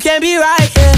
can't be right,